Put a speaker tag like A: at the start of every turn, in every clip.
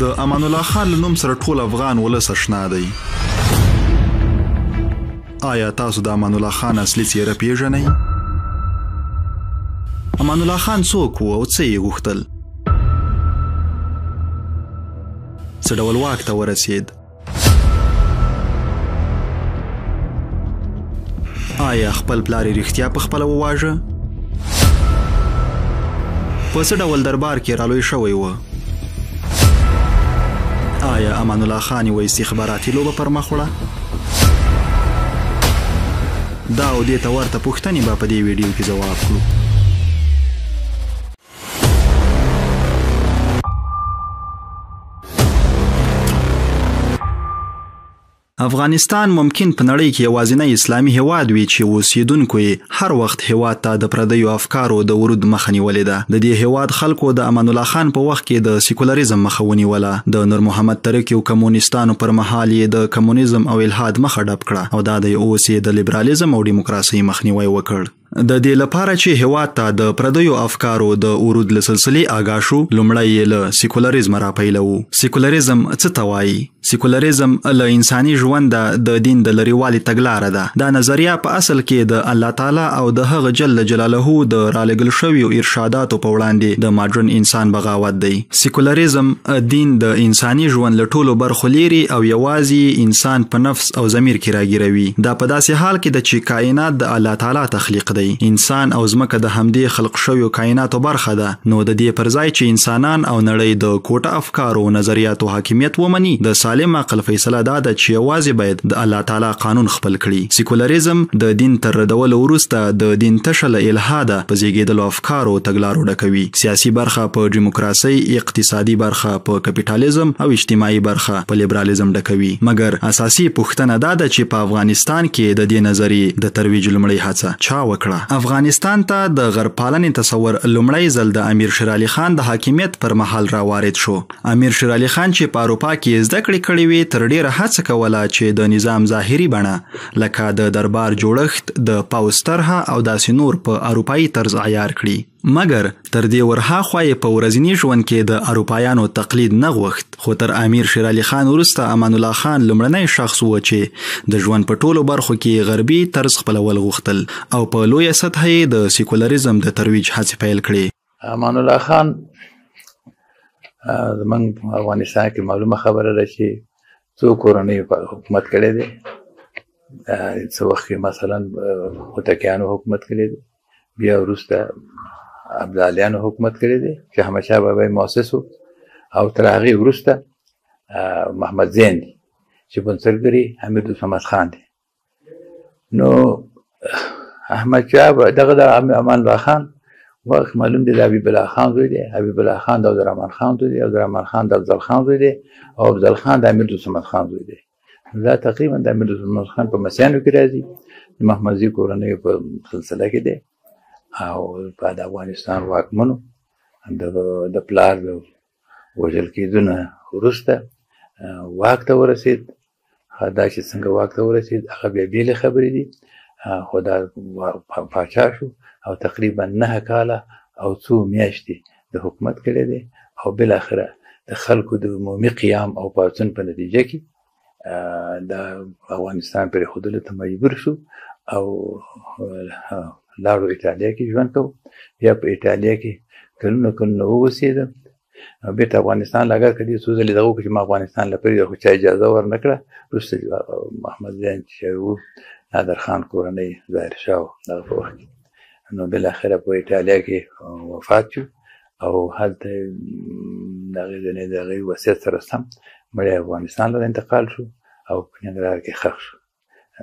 A: د امان الله خان له نوم سره ټول افغان ولس آشنا دی آیا تاسو د امان الله خان اصلي څیره پیژنئ امان الله خان څوک وو او څه یې غوښتل څه ډول واک ته ورسید آیا خپل پلار رښتیا په خپل وواژه په څه ډول دربار کې رالوی شوی و آیا امان الله خان و استخباراتي لوبه پر مخ وړه دا او دې ته ورته پوښتنې به په دې ویډیو کې ځواب کړو افغانستان ممکن په نړۍ کې یوازینی اسلامي هیواد وي چې اوسیدونکو یې هر وخت هیواد ته د پردیو افکارو د ورود مخه نیولې ده د دې هیواد خلکو د امان الله خان په وخت کې د سیکولریزم مخه ونیوله د نور محمد ترک یو کمونیستانو پر مهال یې د کمونیزم او الحاد مخه ډب کړه او دا د اوس یې د لیبرالیزم او دیموکراسۍ مخنیوی وکړ د دې لپاره چې هیواد ته د پردیو افکارو د ورود له سلسلې آګاه شو لومړی یې له سیکولریزم را پیلوو سیکولریزم څه ته وایي سیکولریزم له انساني ژوند د دین د لریوالي تګلاره ده دا نظریه په اصل کې د الله تعالی او د هغه جل جلاله د رالګل شویو ارشاداتو په وړاندې د ماډرن انسان بغاوت دی سیکولریزم دین د انساني ژوند له ټولو برخو لیري او یوازې انسان په نفس او ضمیر کې راګیروي دا په داسې حال کې ده چې کائنات د الله تعالی تخلیق دی انسان او ځمکه د همدې خلق شویو کائناتو برخه ده نو د دې پر ځای چې انسانان او نړۍ د کوټه افکارو او نظریاتو حاکمیت ومني د سالم عقل فیصله دا ده چې یوازې باید د الله تعالی قانون خپل کړي سیکولریزم د دین تر ردولو وروسته د دین تشه له الحاده په زیږیدلو کارو تګلارو ډکوي سیاسي برخه په ډیموکراسۍ اقتصادي برخه په کپیټالیزم او اجتماعي برخه په لیبرالیزم ډکوي مګر اساسي پوښتنه دا ده چې په افغانستان کې د دې نظریې د ترویج لومړۍ هڅه چا وکړه افغانستان ته د غربپالنې تصور لومړی ځل د امیر شیرعلي خان د حاکمیت پر مهال راوارد شو امیر شیرعلي خان چې په اروپا کې یې زده کړې کړې وې تر ډېره هڅه کوله چې د نظام ظاهري بڼه لکه د دربار جوړښت، د پوځ طرحه او داسې نور په اروپایي طرز عیار کړي. مګر تر دې ورهاخوا یې په ورځني ژوند کې د اروپایانو تقلید نه غوښت، خو تر امیر شیرعلي خان وروسته امان الله خان لومړنی شخص و چې د ژوند په ټولو برخو کې غربي طرز خپلول غوښتل او په لویه سطحه یې د سیکولریزم د ترویج هڅې پیل کړې.
B: امان الله خان زمونږ افغانستان کې معلومه خبره ده چې څو کورنۍ په حکومت کړی دی څه وخت کې مثلا هوتکیانو حکومت کړی دی بیا وروسته ابدالیانو حکومت کړی دی چې احمدشاه بابا یې مؤسس او تر هغې وروسته محمد زین دی چې بنسټګر یې حمید الصمد خان دی نو احمد شاه دغه د امان الله خان واک معلوم دی د حبیب الله خان زوی دی حبیب الله خان د عبدالرحمن خان زوی دی عبدالرحمن خان د افضل خان زوی دی او افضل خان د امیر دوستمد خان زوی دی دا تقریبا د امیر دوستمد خان په مسیانو کې راځي د محمدزي کورنۍ په سلسله کې دی او په د افغانستان واکمنو د پلار وژل کېدونه وروسته واک ته ورسېد دا چې څنګه واک ته ورسېد هغه بیا بېلې خبرې دي خو دا پاچا شو او تقریبا نه کاله او څو میاشتې د حکومت کړی دی او بالاخره د خلکو د عمومي قیام او پاڅون په نتیجه کې د افغانستان پر خودلو ته مجبور شو او لاړو ایټالیا کې ژوند کو بیا په ایټالیا کې کلونه کلونه ووسېدم بیرته افغانستان لګا کړي څو ځلې دغه چې ما افغانستان لپاره خو چا اجازه ور نه کړه وروسته محمد زین چې وو نادر خان کورنۍ ظاهر شاه دغه په وخت کې نو بالاخره په ایټالیا کې وفات شو او هلته د هغې ځینې د هغې وصیت سره سم مړی افغانستان ته انتقال شو او په ننګرهار کې ښخ شو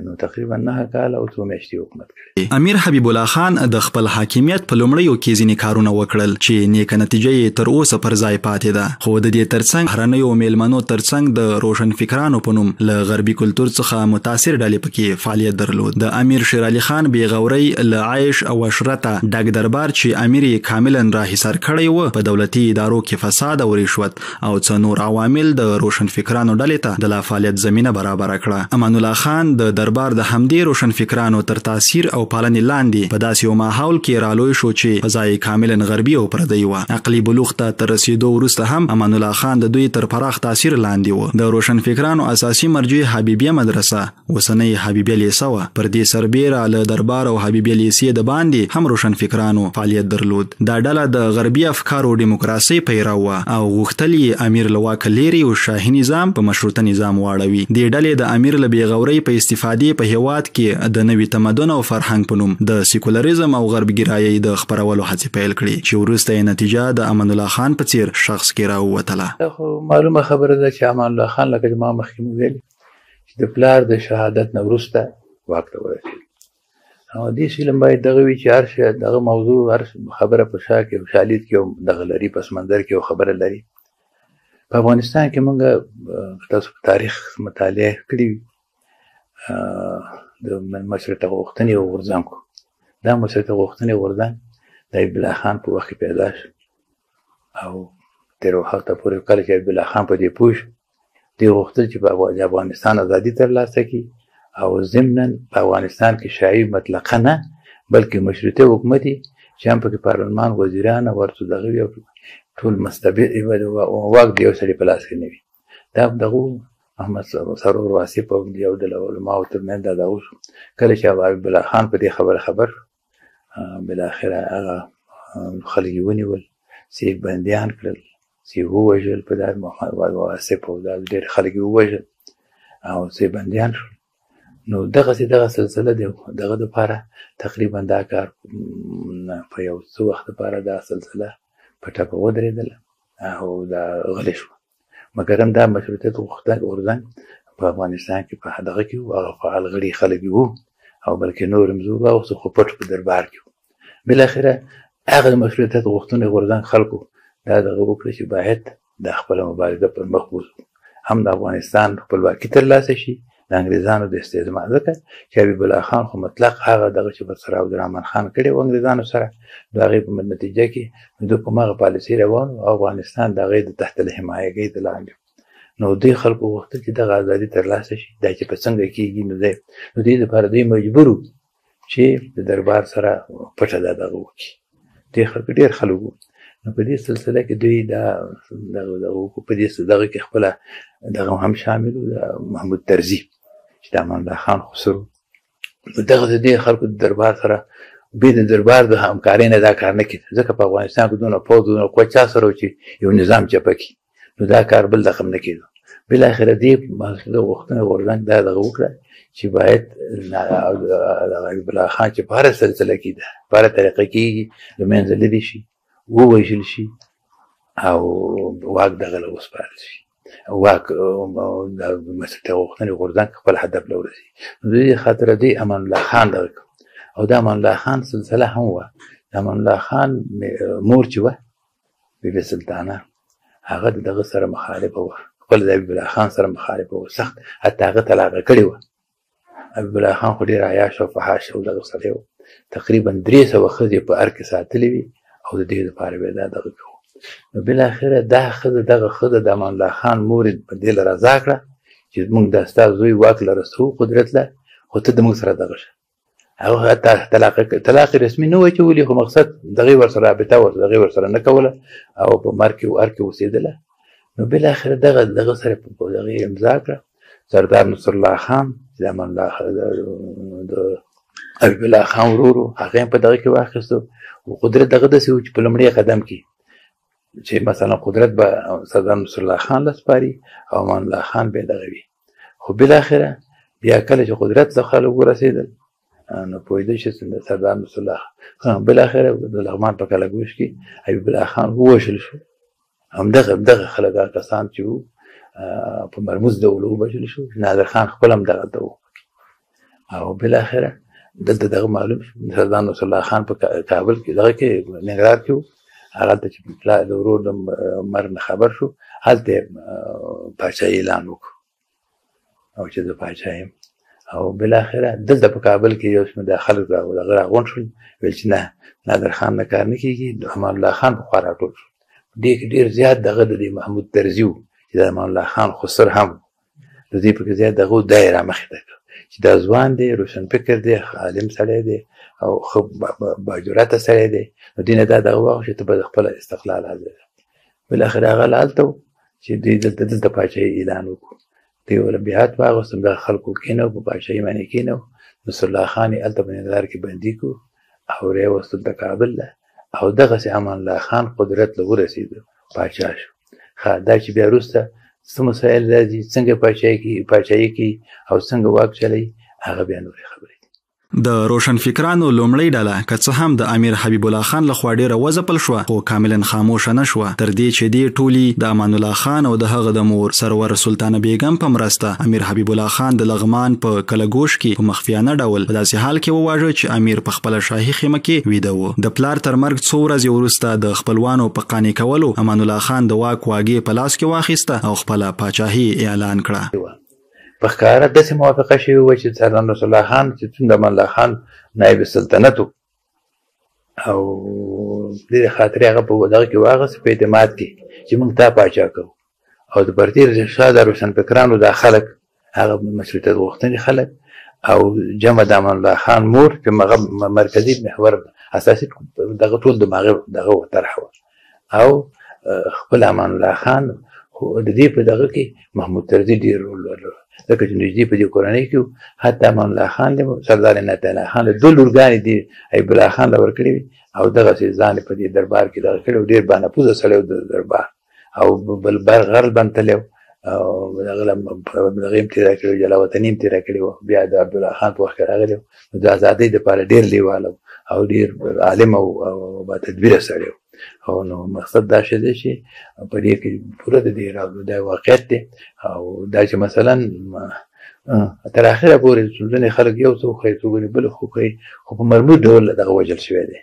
B: نو تقریبا نه کال او څو میاشتې حکومت کړی
A: امیر حبیب الله خان د خپل حاکمیت په لومړیو کې ځینې کارونه وکړل چې نیکه نتیجه یې تر اوسه پر ځای پاتې ده خو د دې ترڅنګ هرنیو میلمنو ترڅنګ د روشن فکرانو په نوم له غربي کلتور څخه متاثر ډلې کې فعالیت درلود. د امیر شیر علي خان بې غورۍ له عیش او عشرته ډک دربار چې امیر یې کاملا راحصار کړی و، په دولتي ادارو کې فساد او رشوت او څه نور عوامل د روشنفکرانو ډلې ته د لا فعالیت زمینه برابره کړه. امان الله خان د دربار د همدې روشنفکرانو تر تاثیر او پالنې لاندې په داسې یو ماحول کې رالوی شو چې فضا یې کاملا غربي او پردۍ وه. عقلي بلوغ ته تر رسېدو وروسته هم امان الله خان د دوی تر پراخ تحقیق تاثیر لاندې و د روشنفکرانو اساسي مرجع حبیبیه مدرسه اوسنۍ حبیبیه لیسه وه پر دې سربیره له دربار او حبیبیه لیسې د باندې هم روشنفکرانو فعالیت درلود دا ډله د غربي افکارو دیموکراسي پیرو وه او غوښتل یې امیر له واکه لیرې او شاهي نظام په مشروطه نظام واړوي دې ډلې د امیر له بیغورۍ په استفادې په هیواد کې د نوي تمدن او فرهنګ په نوم د سیکولریزم او غربګرایۍ د خپرولو هڅې پیل کړې چې وروسته یې نتیجه د امان الله خان په څیر شخص کې راووتله دا
B: خو معلومه خبره ده چې امان الله خان لکه چې ما مخکې مو ویل چې د پلار د شهادت نه وروسته واک ته ورسېد او دې فلم باید دغه وي چې هر شی دغه موضوع هر خبره په شا کې او شالید کې او دغه لري په سمندر کې او خبره لري په افغانستان کې موږ تاسو په تاریخ مطالعه کړي د مشرته غوښتنې او غورځنګ دا مشرته غوښتنې غورځنګ د عبدالله خان په وخت کې پیدا شو او تر وخته پورې کله چې عبدالله خان په دې پوه شو دی غوښتل چې په افغانستان ازادي ترلاسه کړي او ضمنا په افغانستان کې شاعري مطلقه نه بلکې مشروطه حکومت چې هم پکې پارلمان وزیران او ورته دغه وي ټول مستبد واک د یو سړي په لاس کې نه وي دا دغه محمد سرور واسي په یو ډله علماو ترمنځ دا دغه شو کله چې عبدالله خان په دې خبره خبر شو بالاخره هغه خلک یې ونیول چې بندیان کړل چې ووژل په دار محمد واسف او دا ډېر خلک یې ووژل او چې بندیان شول نو دغه سي دغه سلسله دی دغه د پاره تقریبا دا کار په یو څو وخت لپاره دا سلسله په ټپه ودرېدله او دا غلې شو مګر هم دا مشروطیت غورځنګ په افغانستان کې په دغه کې وو هغه فعال غړي خلک وو او بلکې نور هم زور واغوستو خو پټ په دربار کې وو بالاخره هغه د مشروطیت غوښتنې غورځنګ خلکو دا دغه وکړه چې باید دا خپله مبارزه پر مخ بوځو هم د افغانستان خپلواکي ترلاسه شي د انګریزانو د استعمار ځکه چې حبیب الله خان خو مطلق هغه دغه چې پر سر عبدالرحمن خان کړی و انګریزانو سره د هغې په نتیجه کې د کوم هغه پالیسي روان او افغانستان د هغې د تحت الحمایګۍ د لاندې نو دوی خلکو غوښتل چې دغه ازادي ترلاسه شي دا چې په څنګه کېږي نو دی نو دې لپاره دوی مجبور چې د دربار سره پټه دا دغه وکړي دې خلک ډېر خلک وو نو په دې سلسله کې دوی دا په دې دغه کې خپله دغه هم شامل و محمود طرزي چې د امان الله خان خسرو نو دغه د دې خلکو د دربار سره به د دربار د همکارۍ نه دا کار نه کېده ځکه په افغانستان کې دونه پوځ دونه قوت چا سره و چې یو نظام چپه کړي نو دا کار بل رقم نه کېدو بالاخره دې مالخیله غوښتنه غورځنګ دا دغه وکړه چې باید حبیب الله خان چې په هره سلسله کې ده په هره طریقه کېږي له منځه لرې شي ووژل شي او واک دغه له وسپارل شي واک د مسلکي غوښتنې غورځنګ خپل هدف له ورسي نو د دې خاطر دی امان الله خان دغه او د امان الله خان سلسله هم وه د امان الله خان مور چې وه بي بي سلطانه هغه د دغه سره مخالفه وه خپل د حبیب الله خان سره مخالفه وه سخت حتی هغه طلاقه کړې وه حبیب الله خان خو ډېر عیاش او فحاش او دغه سړی و تقریبا درې سوه ښځې په ار کې ساتلې وي او د دې لپاره به دا دغه کوو نو بالاخره دا ښځه دغه ښځه د امان الله خان مور په دې له رضا کړه چې موږ دا ستا زوی واک له رسو قدرت له خو ته د موږ سره دغه شه او حتی طلاق طلاق رسمي نه وای چې ولي خو مقصد دغه ور سره رابطه ور دغه ور سره نه کوله او په مر کې ور کې اوسېدله نو بل اخر دغه دغه سره په دغه امضا کړه سردار نصر الله خان چې امان الله د حبیب الله خان ورورو هغه په دغه کې واخیستو او قدرت دغه د سوي چې په لمړی قدم کې چې مثلا قدرت به سردار نصر الله خان لسپاري او امان الله خان به دغه وي خو بالاخره بیا کله چې قدرت له خلکو ورسېدل نو پوهېدل چې سردار نصرالله خان بالاخره د لغمان په کلګوش کې حبیب الله خان ووژل شو همدغه دغه خلک هغه کسان چې وو په مرموز ډول ووژل شو نادر خان خپل هم دغه ته و او بل اخره دلته دغه معلوم سردار نصر الله خان په کابل کې دغه کې ننګرهار کې هغه ته چې پلا د ورور د مرګ نه خبر شو هلته پاچاهي اعلان وکړو او چې زه پاچا یم او بالاخره دلته په کابل کې یو شمېر د خلک را دغه راغونډ شول ویل چې نه نادر خان نه کار نه کېږي د امان الله خان په خوا راټول شو دې کې ډېر زیات دغه د دې محمود طرزي و چې د امان الله خان خسر هم نو دې پکې زیات دغه دای را مخې ته کړ چې دا ځوان دی روشن فکر دی عالم سړی دی او خو باجرته سړی دی نو دینه دا دغه وخت چې ته به خپل استقلال حاضر بل اخر هغه لالته چې دې دلته دلته پاچاهي اعلان وکړو دی ول بیا هغه وسم د خلکو کینو په پاچاهي باندې کینو نصر الله خان یې الته باندې دار کې بندي کو او ری وسم د کابل او دغه سي امان الله خان قدرت له ورسېدو پاچا شو ها دا چې بیا وروسته څه مسایل راځي څنګه پاچاهي کوي پاچاهي کوي او څنګه واک چلوي هغه بیا نورې خبرې دي
A: د روشنفکرانو لومړی ډله که څه هم د امیر حبیب الله خان لخوا ډیره وځپل شوه خو کاملا خاموشه نه شوه تر دې چې دې ټولي د امان الله خان او د هغه د مور سرور سلطانه بیګم په مرسته امیر حبیب الله خان د لغمان په کلګوش کې په مخفیانه ډول په داسې حال کې وواژه چې امیر په خپل شاهي خیمه کې ویده و د پلار تر مرګ څو ورځې وروسته د خپلوانو په قانع کولو امان الله خان د واک واګې په لاس کې واخیسته او خپله پاچاهي اعلان کړه.
B: په ښکاره داسې موافقه شوې وه چې سردار نصر الله خان چې څومره امان الله خان نایب سلطنت و او دې خاطر هغه په دغه کې واغس په اعتماد کې چې موږ تا پاچا کوو او د پارتي رئیس شاه د روشنفکرانو دا خلک هغه مشروطیت غوښتنې خلک او جمع د امان الله خان مور چې هغه مرکزي محور اساسي دغه ټول د ماغه دغه طرح و او خپل امان الله خان خو د دې په دغه کې محمود طرزي ډېر رول درلود ځکه چې نږدې په دې کورنۍ کې حتی امان الله خان دی سردار عنایت الله خان د دوه لورګانې دي ایب الله خان له ورکړې او دغسې ځان په دې دربار کې دغه کړی ډېر بانفوذه سړی و د دربار او بل بر غرل باندې تلو او دغه لم دغه هم تیر کړی جلا وطن هم تیر کړی و بیا د عبد الله خان په وخت راغلی د ازادۍ د پاره ډیر لیواله او ډیر عالم او با تدبیر سره او نو مقصد دا شې دی چې په دې کې پوره د دې راغلو دا واقعیت دی او دا چې مثلا تر اخره پورې ځینې خلک یو څو خو یې څو بل خو خو په مرموز ډول دغه وجل شوی دی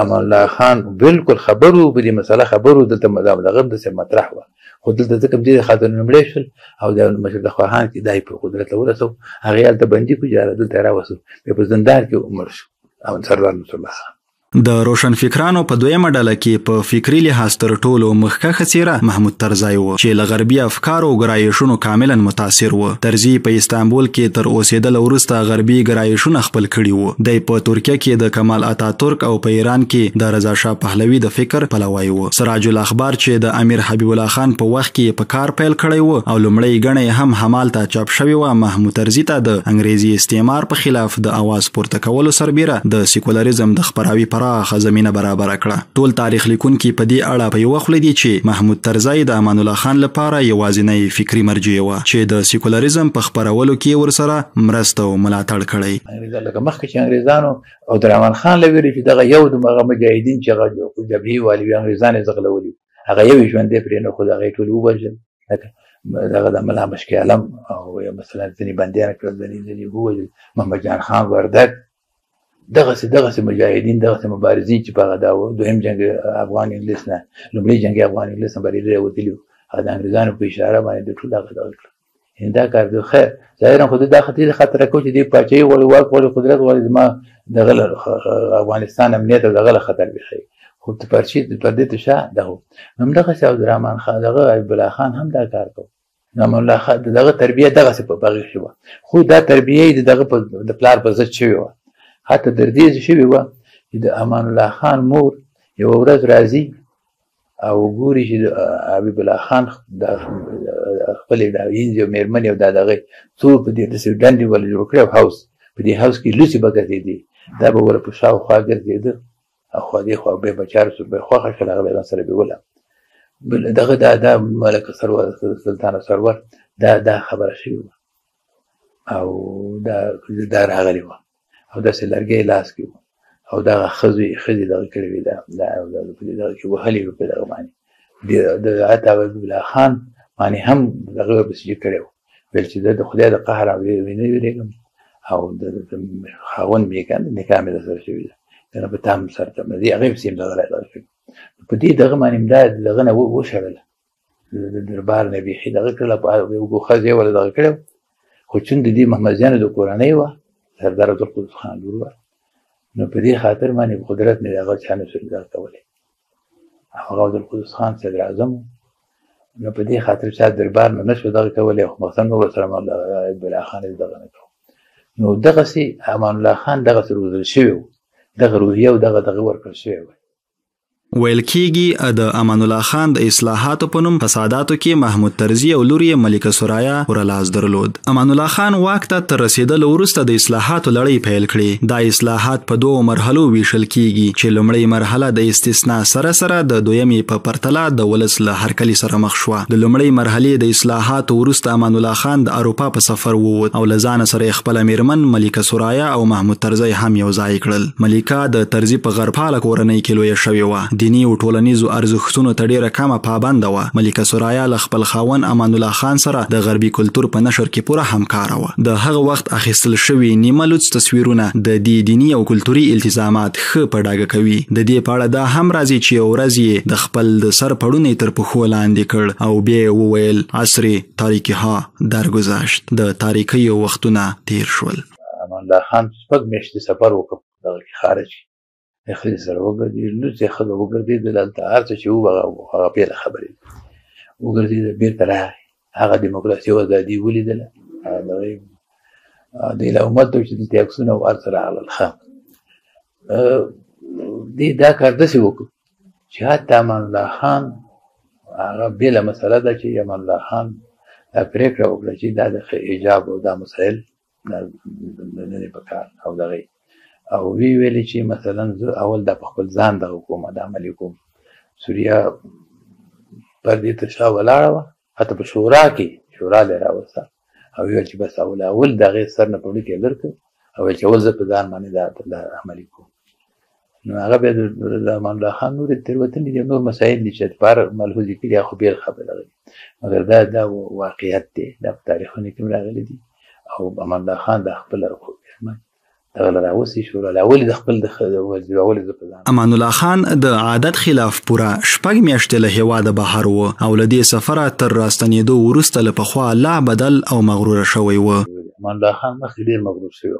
B: امان الله خان بالکل خبرو په دې مسله خبرو دلته دغه د سر مطرح و خو دلته ځکه دې خاطر نمړې شول او د مشر د خواهان کې دای په قدرت ورسو هغه هلته بندي کو جاره دلته راوسو په زندان کې عمر شو او سردار نصر الله خان
A: د روشنفکرانو په دویمه ډله کې په فکری لحاظ تر ټولو مخکښه څیره محمود طرزی و چې له غربي افکار او ګرایشونو کاملا متاثر و طرزی په استانبول کې تر اوسېدل وروسته غربي ګرایشونه خپل کړي وو دی په ترکیه کې د کمال اتاترک او په ایران کې د رضا شاه پهلوي د فکر پلوی و. سراج الاخبار چې د امیر حبیب الله خان په وخت کې په کار پیل کړی و او لومړی ګڼه یې هم همالته چاپ شوې وه محمود طرزي ته د انګریزي استعمار په خلاف د اواز پورته کولو سربیره د سیکولریزم د خپراوي پراخه زمینه برابره کړه. ټول تاریخ لیکونکي په دې اړه په یوه خوله دي چې محمود طرزی د امان الله خان لپاره یوازینی فکري مرجع وه چې د سیکولریزم په خپرولو کې ورسره مرسته او ملاتړ کړی.
B: لکه مخکې چې انګريزانو او درمان خان لویل چې دغه یو د مغه مجاهدین چې هغه جو کو جبهي والی انګريزان یې زغلولي هغه یو ژوند دی پرې نه خو دغه ټول وبجل دغه د ملا مشکې علم او مثلا ځینې بندیان کړل ځینې ځینې ووجل محمد جان خان وردک دغه سي دغه سي مجاهدین دغه سي مبارزین چې په هغه دا دویم جنگ افغان انګلیس نه لومړی جنگ افغان انګلیس نه بریری وتلی هغه د انګریزانو په اشاره باندې د ټول هغه ډول کړ دا کار دی خیر ظاهرا خو دا خطرې خطر کو چې دی پاچاهي وړي واک وړي قدرت وړي زما دغه افغانستان امنیت او دغه خطر به شي خو ته پرچی پر دې ته شه دغه همدغه چې عبدالرحمن خان دغه عیب الله خان هم دا کار کوي نام الله خان دغه تربیه دغه څه په بغي شو خو دا تربیه دغه په د پلار په ځد شوی و حتی در دې شوی و چې د امان الله خان مور یو ورځ راځي او ګوري چې حبیب الله خان د خپل داوینځ او مېرمنې او دا دغه څو په دې داسې ډنډې ول جوړ کړی او هاوس په دې هاوس کې لوڅې به ګرځېدې دا به ور په شاوخوا ګرځېده او خوا دې خوا به بچار سو به خوښه شله هغه ځان سره به وله بل دغه دا دا ملک سرور سلطان سرور دا دا خبره شوې او دا دا راغلی و او داسې لرګی لاس کې وو او دغه ښځې ښځې دغه کړې وې دا په دې دغه کې وهلې وې په دغه باندې د عطا الله خان باندې هم دغه پسې چې کړی وو ویل چې زه د خدای د قهر او دې وینې ویرېږم او د خاوند مې که نکاح مې درسره شوې ده که نه په تا هم سر ته دې هغې پسې هم دغه راځي په دې دغه باندې هم دا دغه نه وشړله د دربار نه بیخي دغه کړل په یو ګوښه ځای ولا دغه کړو خو چون د دې محمدزیانو د کورنۍ وه سردار عبدالقدس خان لور وه نو په دې خاطر باندې قدرت نه دغه چا نه سره دغه کولی هغه عبدالقدس خان صدر اعظم نو په دې خاطر چا دربار نه نشو دغه کولی خو مخزن نور سره امان الله بلا خان دغه نه کوو نو دغسې امان الله خان دغسې روزل شوی و دغه روحیه او دغه دغه ورکړل شوی و
A: ویل کیږي د امان الله خان د اصلاحاتو په نوم فساداتو کې محمود طرزي او لور یې ملکه سرایا ورلاس درلود امان الله خان واک ته تر رسیدلو وروسته د اصلاحاتو لړۍ پیل کړې دا اصلاحات په دوو مرحلو ویشل کیږي چې لومړی مرحله د استثنا سره سره د دویمې په پرتله د ولس له هرکلي سره مخ شوه د لومړی مرحلې د اصلاحاتو وروسته امان الله خان د اروپا په سفر ووت او لزان سره خپل میرمن ملکه سرایا او محمود طرزي هم یو ځای کړل ملکه د طرزي په غربپاله کورنۍ کې لویه شوې وه، دیني او ټولنیزو ارزښتونو ته ډېره کمه پابنده وه. ملکه ثریا له خپل خاوند امان الله خان سره د غربي کلتور په نشر کې پوره همکاره وه. د هغه وخت اخیستل شوي نیمه لوڅ تصویرونه د دې دیني او کلتوري التزامات ښه په ډاګه کوي. د دې په اړه دا هم راځي چې یوه ورځ یې د خپل د سر پړونی تر پښو لاندې کړ او بیا یې وویل، عصر تاریکیها درګذشت، د تاریکیو وختونه تېر شول.
B: امان الله خان شپږ میاشتې سفر وکړ دغه کې خارج د ښځې سره وګرځي لوڅ یې ښځه وګرځېدل هلته هر څه چې وو هغه هغه پیله خبرې وګرځېده بېرته راغی هغه دیموکراسي او ازادي ولیدله د له امت ته چې دلته عکسونه وار سره راغلل ښه دې دا کار داسې وکړو چې حتی امان الله خان هغه بېله مسله ده چې امان الله خان دا پرېکړه وکړه چې دا د ایجاب او دا مسایل نه دی په کار او دغه او وی ویل چې مثلا زه اول د خپل ځان د حکومت عمل عملی کوم سوریا پر دې تر شا ولاړه وه حتی په شورا کې شورا دی راوسته او ویل چې بس اول اول دغه سر نه پړو کې لرکه او چې اول زه په ځان باندې دا عملی کوم نو هغه بیا د امان الله خان نور تېروتنې دي نور مسایل دي چې پر ملحوظې کړي خو بېل خبره ده مګر دا دا واقعیت دی دا په تاریخونو کې راغلي دي او امان الله خان دا خپل
A: امان الله خان د عادت خلاف پورا شپږ میاشتې له هواده بهر و او له دې سفره تر راستنېدو وروسته له پخوا لا بدل او مغرور شوی و
B: امان الله خان مخکې ډېر مغرور شوی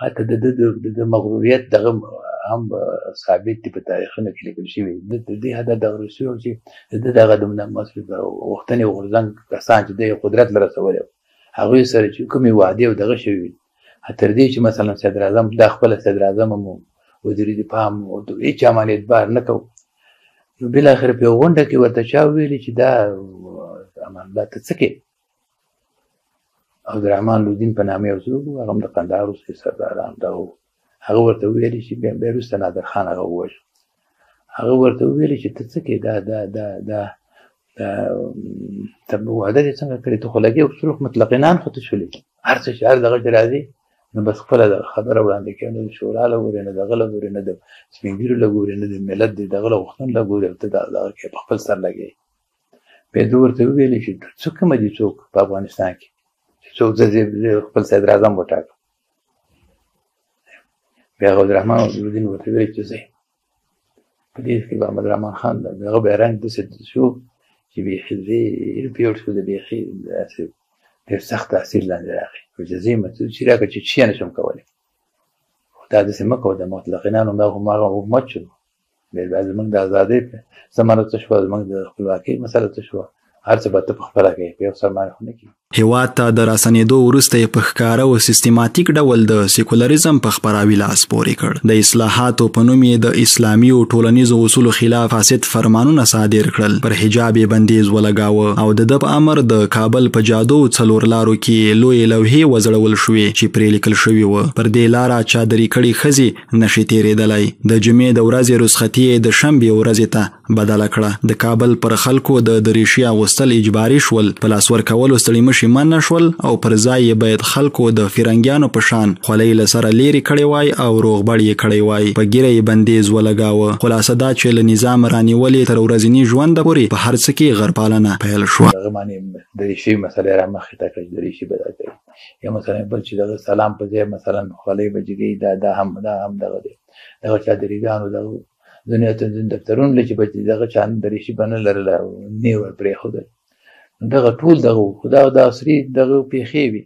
B: حتی د د د د مغروریت دغه هم ثابت دي په تاریخونو کې لیکل شوي د تر دې حده دغه روسي او چې د دغه د غوښتنې غورځنګ کسان چې د قدرت له رسولی هغوی سره چې کومې وعدې او دغه شوي وي تر دې چې مثلا صدر اعظم دا خپله صدر اعظم هم وزیر دفاع هم او د هېچا باندې اعتبار نه کوو نو بالاخره په یو غونډه کې ورته چا ویلي چې دا امان الله ته څه کې او د رحمان لودین په نامه یو څوک و هغه هم د قندهار اوسې سرداران دا و هغه ورته ویل چې بیا بیا وروسته نادر خان هغه ووژل هغه ورته ویل چې ته څه کې دا دا دا دا دا ته وعده دې څنګه کړې ته خو لګې او څلوخ مطلقینان خو ته شولې نو بس چې هر دغه چې راځي نو بس خپله دغه خبره وړاندې کوي نه د شورا له ګورې نه د هغه له ګورې نه د سپین ږیرو له ګورې نه د ملت د دغه له غوښتنو له ګورې ته دغه کې په خپل سر لګوي بیا ده ورته وویل چې څه کومه دي څوک په افغانستان کې چې څوک د خپل صدر اعظم وټاکه بیا غوث الرحمن عبدالدین ورته ویل چې زه په دې کې به احمد رحمان خان د هغه بیا رنګ داسې شو چې بیخي زه پیوټ شو د بیخي داسې ډېر سخت تاثیر لاندې راغی او چې زه مسعود چې راکړه چې چی نه شم کولی خو دا داسې مه کوه د مطلقینانو دا هماغه حکومت شو بیا بیا زمونږ د ازادۍ زمانه څه شوه زمونږ د خپلواکۍ مسله څه شوه هر څه به ته په خپله کوې په یو سر باندې خو نه کېږي
A: هېواد ته د راستنېدو وروسته یې په ښکاره او سیستماتیک ډول د سیکولریزم په خپراوي لاس پورې کړ د اصلاحاتو په نوم یې د اسلامي او ټولنیزو اصولو خلاف فاسد فرمانونه صادر کړل پر حجاب یې بندیز ولګاوه او د ده په امر د کابل په جادو څلور لارو کې لویې لوحې وځړول شوې چې پرې لیکل شوي و پر دې لاره چادري کړې ښځې نشي تیریدلای د جمعې د ورځې رسختي د شنبې ورځې ته بدله کړه د کابل پر خلکو د دریشي اغوستل اجباري شول په لاس ورکولو ستړي مشي منع شول او پر ځای یې باید خلکو د فرنګیانو په شان خولۍ له سره لیرې کړې وای او روغبړ یې کړی وای په ګیره یې بندیز ولګاوه خلاصه دا چې له نظام رانیولې تر ورځني ژوند پورې په هر څه کې غرپالنه پیل
B: شوه دریشي مسله را مخې ته کړې دریشي بدل کړې یا مثلا بل چې دغه سلام په ځای مثلا خولۍ بجګۍ دا دا هم دا هم دغه دی دغه چا د ریګانو د دنیا ته ځین دفترونه لري چې بچ دغه چا د ریشي بنه لرله نه ور پرېښودل دغه ټول دغه خدا د عصري دغه پیښې وي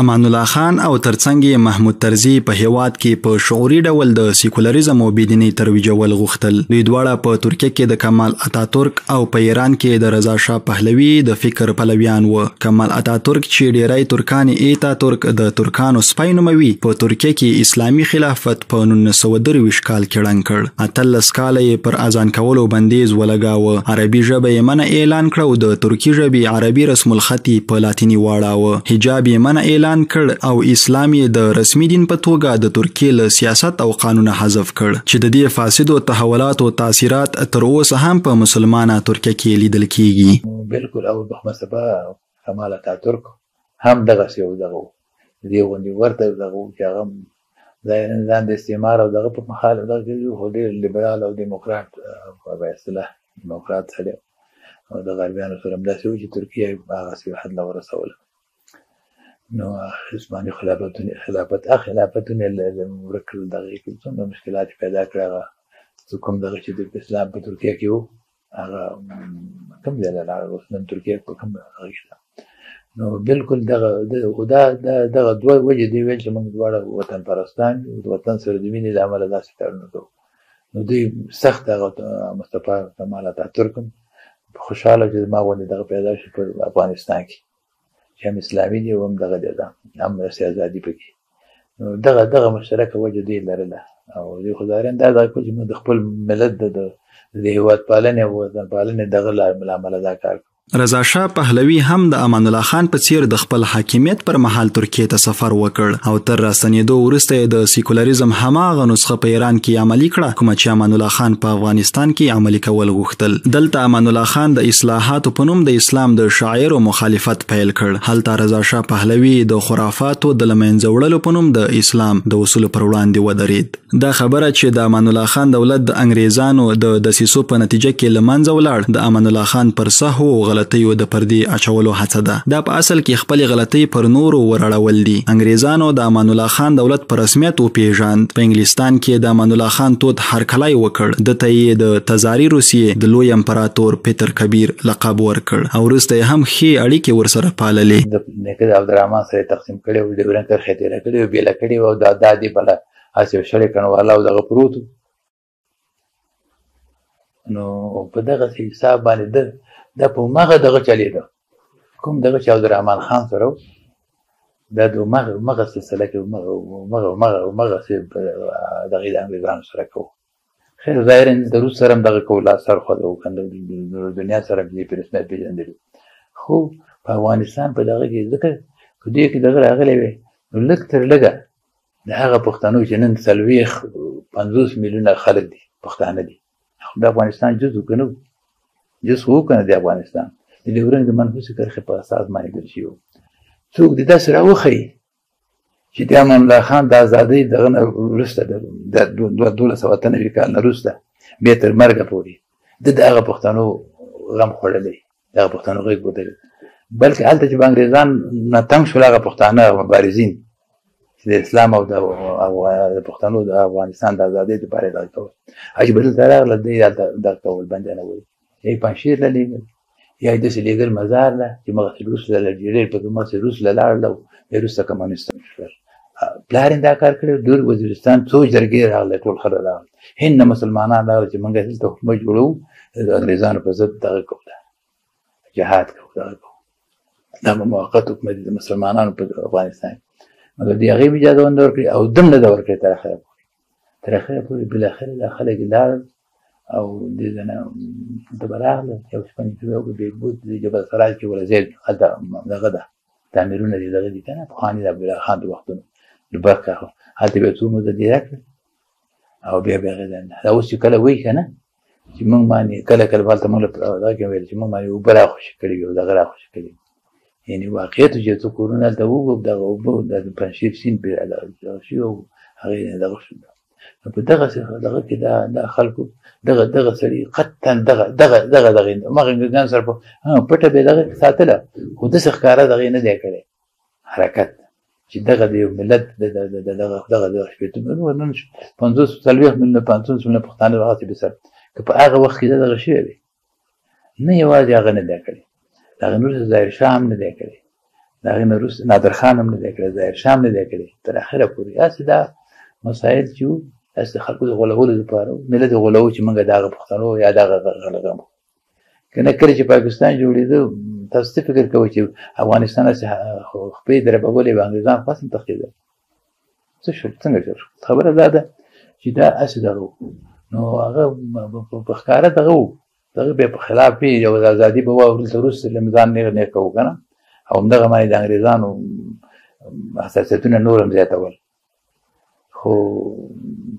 A: امان الله خان او ترڅنګ یې محمود طرزي په هیواد کې په شعوري ډول د سیکولریزم او بيدینۍ ترویجول غوښتل دوی دواړه په ترکیه کې د کمال اتاتورک او په ایران کې د رضا شاه پهلوي د فکر پلویان و کمال اتاترک چې ډیری ترکان یې ایتا ترک د ترکانو سپی نوموي په ترکیه کې اسلامي خلافت په 1923 کال کې ړنګ کړ اتلس کاله یې پر اذان کولو بندیز ولګاوه عربي ژبه یې منع اعلان کړه او د ترکي ژبې عربي رسم الخط یې په لاتیني واړاوه حجاب یې منع اعلان کړ او اسلام یې د رسمي دین په توګه د ترکیې له سیاست او قانونه حذف کړ چې د دې فاسدو تحولاتو تاثیرات تر اوسه هم په مسلمانه ترکیه کې لیدل کیږي
B: بلکل او محمد صفا کمال اتاترک هم دغسې یو دغه و د دې غوندې ورته دغه و چې هغه دا یعنې ځان د استعمار او دغه په مخال دغه کړي خو ډېر لیبرال او دیموکرات په اصطلاح دیموکرات سړی او د غربیانو سره همداسې و چې ترکیه یې هغسې حد له ورسوله نو عثماني خلافتونه خلافت هغه خلافتونه ورک کړل دغه کې څومره مشکلات پیدا کړل هغه څه کوم دغه چې د اسلام په ترکیه کې و هغه کوم ځای له لاره اوس نن ترکیه په کوم هغه شته نو بالکل دغه دا دغه دوه وجې دی ویل چې موږ دواړه وطن پرستان یو د وطن سره د مینې له امله داسې کارونه کوو نو دوی سخت هغه مصطفی کمال اتاتورک هم خوشحاله چې زما غوندې دغه پیدا شي په افغانستان کې چې هم اسلامي دی او هم دغه دی ده هم رسې ازادي پکې نو دغه دغه مشترکه وجه دی لرله او د خدایان دا دا کوم چې موږ د خپل ملت د د هیواد پالنې او وطن پالنې دغه لامل دا کار
A: رضا شاه پهلوي هم د امان الله خان په څیر د خپل حاکمیت پر مهال ترکیه ته سفر وکړ او تر راستنیدو وروسته د سیکولریزم هماغه نسخه په ایران کې عملی کړه کوم چې امان الله خان په افغانستان کې عملی کول غوښتل کتل دلته امان الله خان د اصلاحاتو په نوم د اسلام د شاعرو مخالفت پیل کړ هلته رضا شاه پهلوي د خرافاتو د لمنځه وړلو په نوم د اسلام د اصول پر وړاندې ودرید دا خبره چې د امان الله خان دولت د انګریزانو د دسیسو په نتیجه کې لمنځه ولاړ د امان الله خان پر سهو او غلطیو د پردي اچولو هڅه ده دا په اصل کې خپل غلطۍ پر نورو ورړول دي انګریزانو د امان الله خان دولت پر رسمیت وپیژاند په انګلستان کې د امان الله خان تود هرکلی وکړ، ده ته یې د تزاري روسیې د لوی امپراتور پتر کبیر لقب ورکړ او وروسته یې هم ښې اړیکې ورسره پاللې.
B: د نیکه د عبدالرحمن سره یې تقسیم کړی و، ډیورنډ کرښه یې تېره کړې وه، بېله کړې وه او دا دا دې بله هسې یو شړی کڼواله او دغه پروت و. نو په دغسې حساب باندې ده دا په هماغه دغه چلېده. کوم دغه چې عبدالرحمن خان سره دا د مغه مغه سلسله کې مغه مغه مغه مغه سي دغه د انګريزانو سره کو خیر ظاهرا د روس سره دغه کولا سر خو د وکندل د دنیا سره دې پر اسمه پیژندل خو په افغانستان په دغه کې ځکه په دې کې دغه راغلی وي نو لږ تر لږه د هغه پښتنو چې نن څلوېښت پنځوس میلیونه خلک دي پښتانه دي د افغانستان جز وکنه جز وکنه د افغانستان د ډیورنډ د منحوس کرښې په اساس باندې ګل شي څوک د داسې راوخی چې د امان الله خان د ازادۍ دغه نه وروسته د دولس سوه اته نوي کال نه وروسته بیا تر مرګه پورې د دغه پښتنو غم خوړلی دغه پښتانه غږ ودرېد بلکې هلته چې به انګرېزان نه تنګ شول هغه پښتانه مبارزین چې د اسلام او د پښتنو د افغانستان د ازادۍ لپاره یې دغه کول حاجي بدل ته راغله دی هلته دغه کول بندیانه وایي یې پنجشیر له لېږل یا یې داسې لېږل مزار له چې مغسل روس له ډېرې په مغسل روس له لاړله بیا وروسته کمونیستان شول پلار دا کار کړی ډېر وزیرستان څو جرګې راغلی ټول خلک راغله هند نه مسلمانان راغله چې موږ دلته حکومت جوړو د انګریزانو په ضد دغه کوو دا جهاد کوو دغه کوو دا به موقت حکومت د مسلمانانو په افغانستان مګر د هغې اجازه ونه ورکړي او دم نه ده ورکړې تر اخره تر اخره پورې بالاخره دا خلک لاړل او دې ځنه ته به راغله یو شپه مې چې وکړه بې بوت د جبل سراج کې ورځې هلته دغه ده تعمیرونه دې دغه دي که نه پخواني د عبدالله خان د وختونو د برق هلته بیا څو موده دېره کړه او بیا بیا غېږه ده اوس چې کله وایي که نه چې موږ باندې کله کله هلته موږ دا کې ویل چې موږ باندې اوبه را خوشې کړي او دغه را خوشې کړي یعنی واقعیت چې څو کورونه هلته وو دغه اوبه د پنجشیر سیند پرې دغه شوي او هغې نه دغه شو نو په دغه دغه کې دا دا خلکو دغه دغه سړي قطعا دغه دغه دغه دغه مغه ګان سره په پټه به دغه ساتله خو د ښکارا دغه نه دی کړی حرکت چې دغه د یو ملت دغه دغه د شپېته میلیونه نن پنځوس څلوېښت میلیونه پنځوس میلیونه پښتانه به هغسې بسر که په هغه وخت کې دا دغه شوی وي نه یوازې هغه نه دی کړی د هغه نه وروسته ظاهر شاه هم نه دی کړی د هغې نه وروسته نادر خان هم نه دی کړی ظاهر شاه هم نه دی کړی تر اخره پورې هسې دا مسایل چې وو هسې د خلکو د غولولو لپاره ملت غولوو چې موږ دغه پښتنو یا دغه غلغم کنه کله چې پاکستان جوړېدو تاسو څه فکر کوئ چې افغانستان هسې خپې دربولې وې انګرېزان خو هسې هم تښتېدل څه شول څنګه شول خبره دا ده چې دا هسې دغه نو هغه په ښکاره دغه و دغه بیا په خلاف یې یو ازادي به وه دلته وروسته له ځان نېغ نېغ کوو که نه او همدغه معنې د انګرېزانو حساسیتونه نور هم زیاتول خو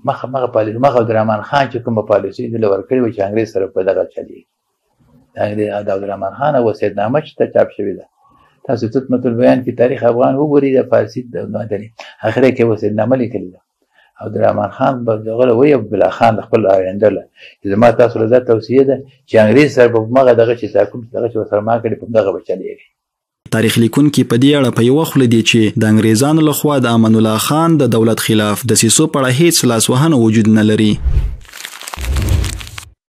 B: مخ مغه پالیسی مخ عبدالرحمن خان چې کومه پالیسی د لور کړی و چې انګريز سره په دغه چلی انګريز د عبدالرحمن خان او سید نامه چې چاپ شوی ده تاسو ته متل بیان کې تاریخ افغان وګوري د فارسی د مدني اخره کې وسید نامه لیکل ده عبدالرحمن خان به دغه وی عبدالله خان خپل آینده له زما تاسو له توصیه ده چې انګريز سره په مغه دغه چې تاکم دغه چې سره ما کړی په دغه بچلی
A: تاریخ لیکونکي په دې اړه په یوه خوله دي چې د انګریزانو لخوا د امان الله خان د دولت خلاف د سیسو په اړه هیڅ لاسوهنه وجود نه لري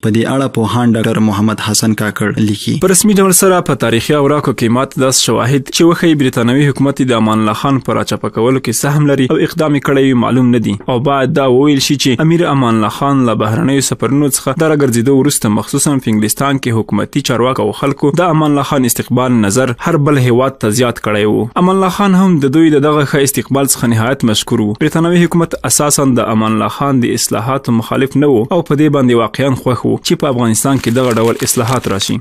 A: په دې اړه پوهان ډاکټر محمد حسن کاکړ لیکي
C: په رسمي ډول سره په تاریخي اوراقو کې مات داس شواهد چې وخی بریتانوي حکومت د امان الله خان پر اچپه کولو کې سهم لري او اقدام کړی معلوم نه دي او بعد دا وویل شي چې امیر امان الله خان له بهرنیو سفرونو څخه د راګرځېدو وروسته مخصوصا په انګلستان کې حکومتي چارواکو او خلکو د امان الله خان استقبال نظر هر بل هیواد ته زیات کړی وو. امان الله خان هم د دوی د دغه ښه استقبال څخه نهایت مشکور وو. بریتانوی حکومت اساساً د امان الله خان د اصلاحاتو مخالف نه وو او په دې باندې واقعاً خوښ وو چی په افغانستان کې دغه ډول اصلاحات راشي.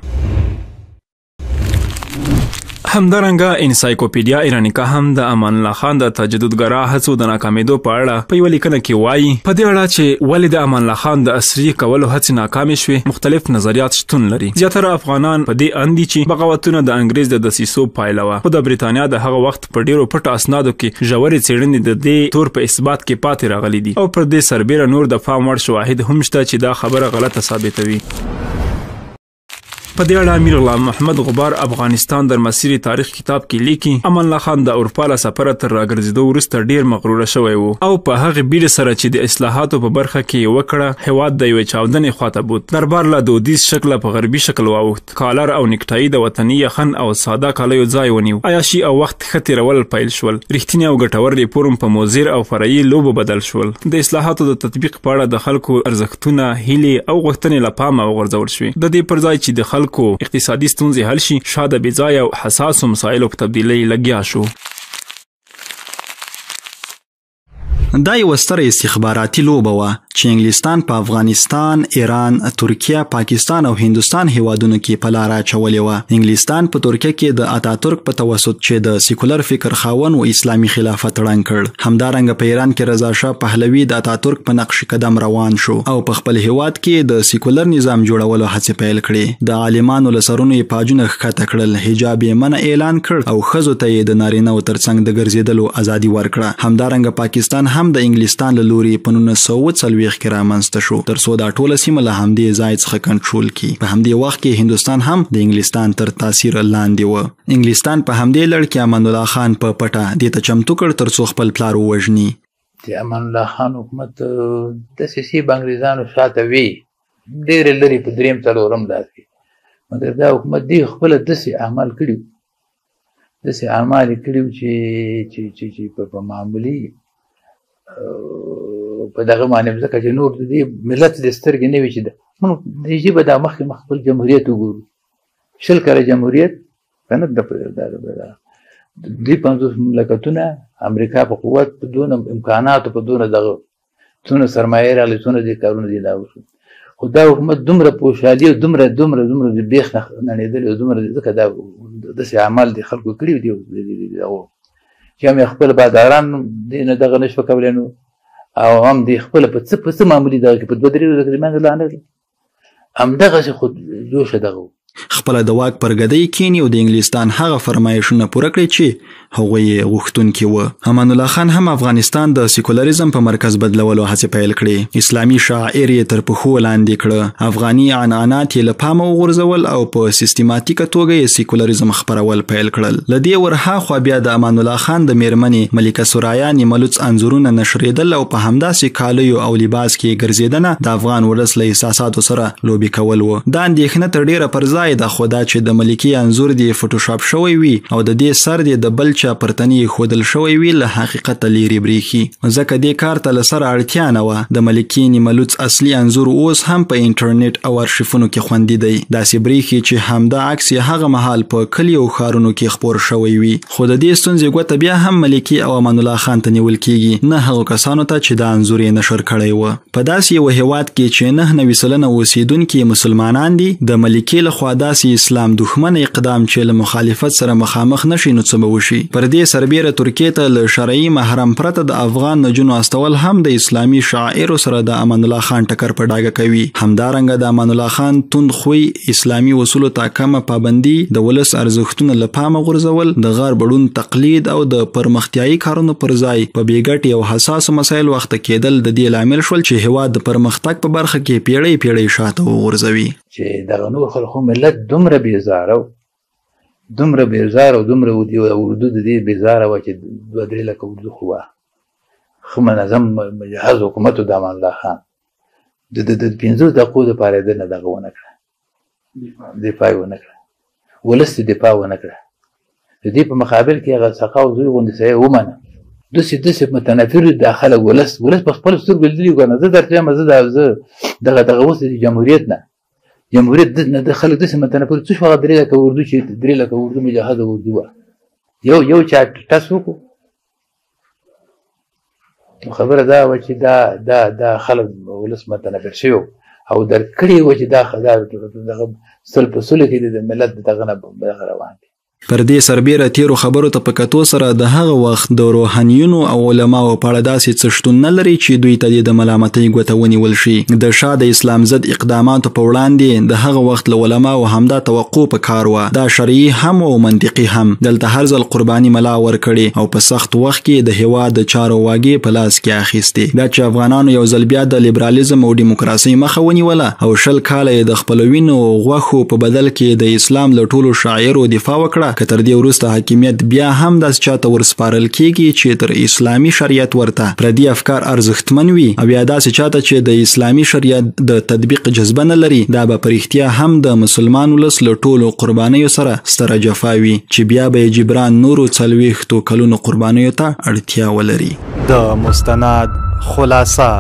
C: همدارنګه انسایکوپیډیا ایرانیکا هم د امان الله خان د تجددګرا هڅو د ناکامیدو په اړه په یوه لیکنه کې وایي په دې اړه چې ولې د امان الله خان د عصري کولو هڅې ناکامې شوې مختلف نظریات شتون لري. زیاتره افغانان په دې اند دي چې بغاوتونه د انګریز د دسیسو پایله وه خو د بریتانیا د هغه وخت په ډیرو پټو اسنادو کې ژورې څېړنې د دې تور په اثبات کې پاتې راغلي دي او پر دې سربېره نور د پام وړ شواهد هم شته چې دا خبره غلطه ثابتوي په دې اړه امیر غلام محمد غبار افغانستان در مسیر تاریخ کتاب کې لیکي امان الله خان د اروپا له سفره تر راګرځېدو وروسته ډیر مغروره شوی وو او په هغه بیړې سره چې د اصلاحاتو په برخه کې یې وکړه هیواد د یوې چاودنې خواته بوت دربار له دودیز شکله په غربي شکل واوښت کالر او نکټایي د وطني یخن او ساده کالیو ځای ونیو عیاشي او وخت ښه تېرول پیل شول رښتینی او ګټور ریفورم په موزیر او فرعي لوبو بدل شول د اصلاحاتو د تطبیق په اړه د خلکو ارزښت تونه، هیلې او غوښتنې له پامه وغورځول شوې. د دې پر ځای چې د خلکو اقتصادي ستونزې حل شي، شاه د بې ځایه او حساسو مسایلو په تبدیلۍ لګیا شو.
A: دا یوه ستره استخباراتي لوبه وه چې انګلستان په افغانستان، ایران، ترکیه، پاکستان او هندستان هیوادونو کې په لار اچولې وه. انګلستان په ترکیه کې د اتاترک په توسط چې د سیکولر فکر خاون و اسلامي خلافت ړنګ کړ. همدارنګه په ایران کې رضا شاه پهلوي د اتاتورک په نقش قدم روان شو او په خپل هیواد کې د سیکولر نظام جوړولو هڅې پیل کړې د عالمانو له سرونو یې پاجونه ښکته کړل حجاب یې منع اعلان کړ او ښځو ته یې د نارینهو ترڅنګ د ګرځېدلو ازادي ورکړه همدارنګه پاکستان هم د انګلستان له لوري په نولس سوه او څلوېښت کې رامنځته شو تر څو دا ټوله سیمه له همدې ځای څخه کنټرول کړي په همدې وخت کې هندوستان هم د انګلستان تر تاثیر لاندې و انګلستان په همدې لړ کې امان الله خان په پټه دې ته چمتو کړ ترڅو خپل پلار ووژني
B: د امان الله خان حکومت د سیسي بنګریزانو شاته وی ډېر لري په دریم څلورم لاس کې مګر دا حکومت دی خپل دسې اعمال کړي دسې اعمال کړي چې چې چې چې په معمولی په دغه باندې ځکه چې نور دې ملت دې سترګې نه وي چې موږ دې جیبه دا مخکې مخ خپل جمهوریت وګورو شل کاله جمهوریت کنه د دې پنځوس مملکتونه امریکا په قوت په دون امکاناتو په دون دغه څونه سرمایه راغلې څونه دې کارونه دي دا وشو خو دا حکومت دومره پوشالي او دومره دومره دومره د بیخ نه نړېدلې او دومره ځکه دا داسې عمل دي خلکو کړي دي دغو چې هم خپل باداران دې نه دغه نه شو کولی نو او هم دې خپل په څه په څه معمولي دغه کې په دوه درې ورځو کې د منځه لاندې همدغسې خو جوشه دغه
A: و خپله د واک پر ګدۍ کینی او د انګلیستان هغه فرمایشونه پوره کړي چې هغوی یې غوښتونکي و امان الله خان هم افغانستان د سیکولریزم په مرکز بدلولو هڅې پیل کړې اسلامي شاعر یې تر پښو لاندې کړ افغاني عنعنات یې له پامه وغورځول او په سیستماتیکه توګه یې سیکولریزم خپرول پیل کړل له دې ورهاخوا بیا د امان الله خان د میرمنې ملکه سرایا نیملوڅ انځورونه نشریدل او په همداسې کالیو او لباس کې ګرځیدنه د افغان ولس له احساساتو سره لوبي کول وو دا اندېښنه تر ډیره پر ځای ده خو دا چې د ملکې انځور دی فوټوشاپ شوی وي او د دې سر دی د بل چا پر تنې خودل شوی وي له حقیقت لیری بریخي ځکه دې کار ته له سره اړتیا نه وه د ملکې نیملوڅ اصلي انځور اوس هم په انټرنیټ او ارشیفونو کې خوندي دی داسې بریخي چې همدا عکس هغه مهال په کلیو ښارونو کې خپور شوی وي خو د دې ستونزې ګوته بیا هم ملکي او امان الله خان ته نیول کیږي نه هغو کسانو ته چې دا انځور یې نشر کړی و په داسې یو هیواد کې چې نه نوي سلنه اوسیدونکي مسلمانان دي د ملکي لخوا داسې اسلام دښمن اقدام چې له مخالفت سره مخامخ نشي نو څه به وشي پر دې سربیره ترکیه ته له شرعي محرم پرته د افغان نجونو استول هم د اسلامي شاعر سره د امان الله خان ټکر په ډاګه کوي همدارنګه د امان الله خان توند خوی اسلامي اصولو ته کمه پابندي، د ولس ارزښتونه له پامه غورځول، د غار بړون تقلید او د پرمختیایي کارونو پر ځای په بیګټې او حساسو مسایلو اخته کېدل د دې لامل شول چې هیواد د پرمختګ په برخه کې پیړۍ پیړۍ شاته وغورځوي.
B: چې دغه نور خلکو ملت دومره بیزاره دومره بیزار او دومره ودی او اردو د دې بیزاره و چې دوه درې لکه اردو خو وه ښه منظم جهاز حکومت و د امان الله خان د د د پنځو دقیقو لپاره یې دنه دغه ونه کړه دفاع یې ونه کړه ولس یې دفاع ونه کړه د دې په مقابل کې هغه سقا او زوی غوندې سړی ومنه داسې داسې متنفر دي دا خلک ولس ولس په خپلو سترګو لیدلي که نه زه درته وایم زه دا زه دغه دغه اوس د جمهوریت نه جمهوریت نه د خلک داسې متنفر څه شو هغه درې لکه اردو چې درې لکه اردو مجهزه اردو وه یو یو چا ټس وکړو خبره دا و چې دا دا دا خلک ولس متنفر شوی او درک کړي و چې دا خدای دغه سل په سل کې د ملت دغه نه روان دي
A: پر دې سربیره تیرو خبرو ته په کتو سره د هغه وخت د روحانیونو او علماو په اړه داسې څه شتون نه لري چې دوی ته د ملامتۍ ګوته ونیول شي د شاه د اسلام ضد اقداماتو په وړاندې د هغه وخت له علماو همدا توقع په کار وه دا شرعي هم او منطقي هم دلته هر ځل قرباني ملا ورکړي او په سخت وخت کې د هوا د چارو واګې په لاس کې اخیستي بیا چې افغانانو یو ځل بیا د لیبرالیزم او دیموکراسي مخه ونیوله او شل کاله یې د خپل وینو او غوښو په بدل کې د اسلام له ټولو شاعرو دفاع وکړه که تر دې وروسته حاکمیت بیا هم داس چاته ورسپارل کیږي چې تر اسلامي شریعت ورته پردي افکار ارزښتمن وي او یا داسې چاته چې د اسلامي شریعت د تطبیق جذبه نه لري دا به پرختیا هم د مسلمان ولس له ټولو قربانیو سره ستره جفا وي چې بیا به جبران نورو څلويختو کلونو قربانیو ته اړتیا ولري
D: د مستند خلاصه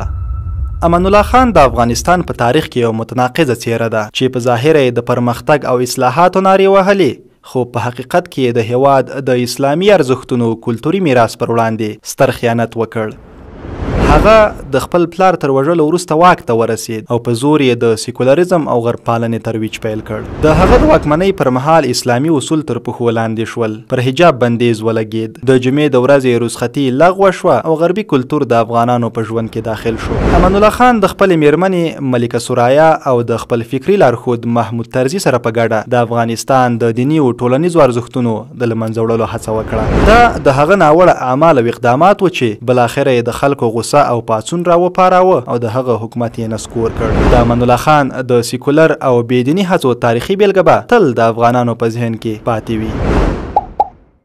D: امان الله خان د افغانستان په تاریخ کې یو متناقضه څیره ده چې په ظاهره د پرمختګ او اصلاحاتو نارې وهلې خو په حقیقت کې یې د هېواد د اسلامي ارزښتونو او کلتوري میراث پر وړاندې ستر خیانت وکړ. هغه د خپل پلار تر وژلو وروسته واک ته ورسېد او په زور یې د سیکولریزم او غرب پالنې ترویج پیل کړ. د هغه د واکمنۍ پر مهال اسلامي اصول تر پښو لاندې شول، پر حجاب بندیز ولګېد، د جمعې د ورځې رسختي لغوه شوه او غربي کلتور د افغانانو په ژوند کې داخل شو. امان الله خان د خپلې مېرمنې ملکه ثریا او د خپل فکري لارښود محمود طرزي سره په ګډه د افغانستان د دیني او ټولنیزو ارزښتونو د له منځه وړلو هڅه وکړه. دا د هغه ناوړه اعمال او اقدامات و چې بالاخره یې د خلکو غوسه او پاڅون را وپاراوه او د هغه حکومت یې نسکور کړ. د امان الله خان د سیکولر او بې دیني هڅو تاریخي بېلګه به تل د افغانانو په ذهن کې پاتې وي.